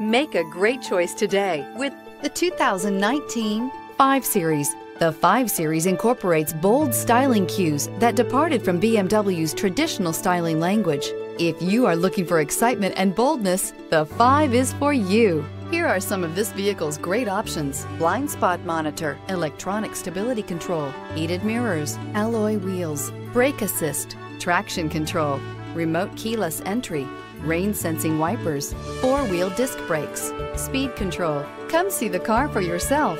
Make a great choice today with the 2019 5 Series. The 5 Series incorporates bold styling cues that departed from BMW's traditional styling language. If you are looking for excitement and boldness, the 5 is for you. Here are some of this vehicle's great options. Blind spot monitor, electronic stability control, heated mirrors, alloy wheels, brake assist, traction control, remote keyless entry, rain sensing wipers, four wheel disc brakes, speed control. Come see the car for yourself.